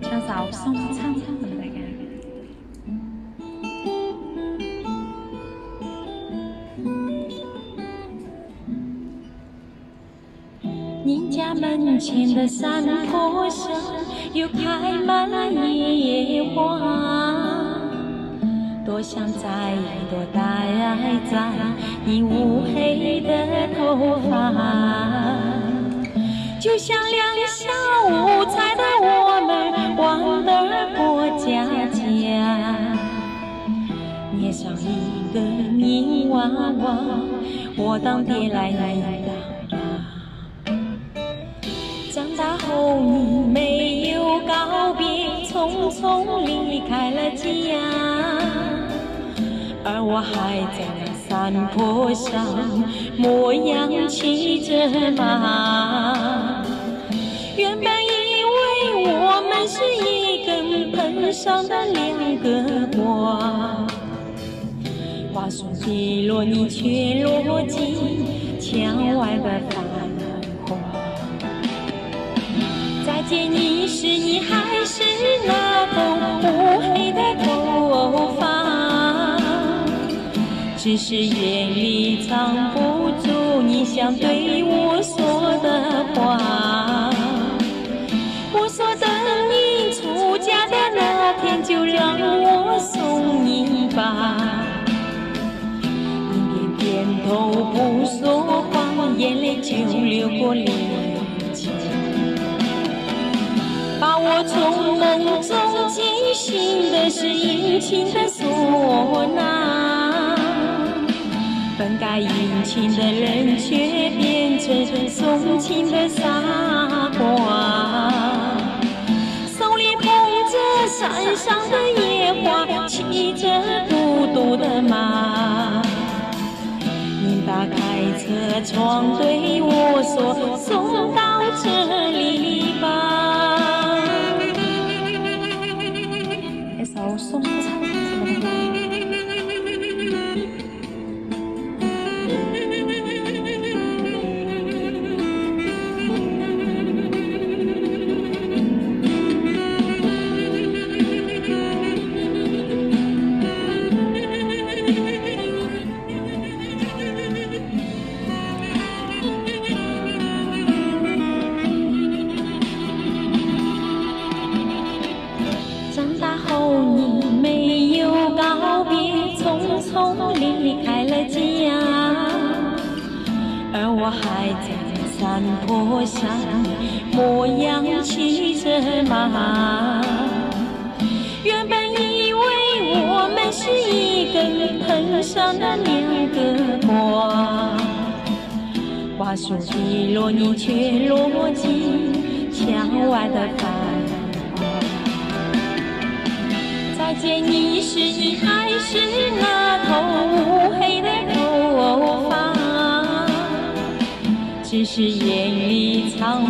唱首送餐同大家。你家门前的山坡上，又开满了野花，多想摘一朵戴在你乌黑的头发，就像两小无猜的我们，玩儿过家家，捏上一个泥娃娃，我当爹来。你当妈。长大后你没有告别，匆匆离开了家，而我还在那山坡上，牧羊骑着马。原本以为我们是一根藤上的两个瓜，花树低落，你却落进墙外的繁花。再见你时，你还是那头乌黑只是眼里藏不住你想对我说的话。我说等你出嫁的那天，就让我送你吧。你点点头不说话，眼泪就流过脸颊。把我从梦中惊醒的是殷勤的唢呐，殷勤的人却变成送情的傻瓜，手里捧着山上的野花，骑着孤独的马。你打开车窗对我说：“送到匆匆离开了家，而我还在山坡上牧羊骑着马。原本以为我们是一根藤上的两个瓜，瓜树低落，你却落进墙外的繁见你时，你还是那头乌黑的头发，只是眼里藏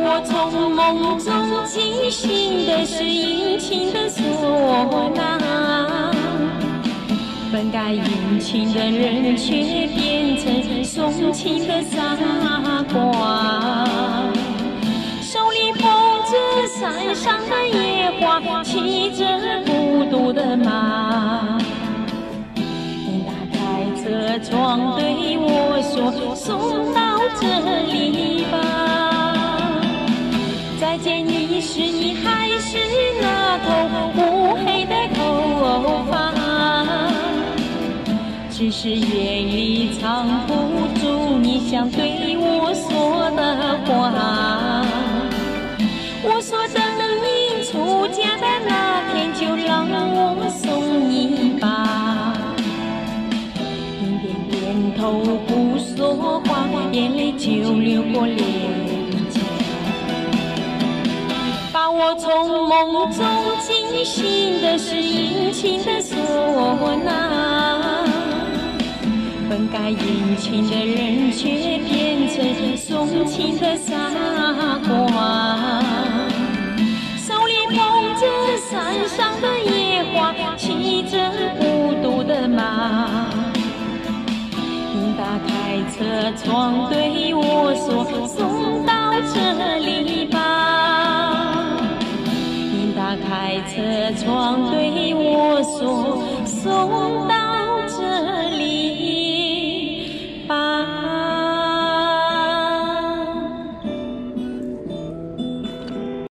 我从梦中惊醒的是殷勤的唢呐，本该殷勤的人却变成送情的傻瓜。手里捧着山上的野花，骑着孤独的马。你打开车窗对我说：“送到这里吧。”再见你时，你还是那头乌黑的头发，只是眼里藏不住你想对我说的话。我说等你出嫁的那天，就让我送你吧。你点点头不说话，眼泪就流过脸把我从梦中惊醒的是殷勤的唢呐，本该殷勤的人却变成送情的傻瓜。手里捧着山上的野花，骑着孤独的马。你打开车窗对我说：“送到这里吧。”窗对我说，送。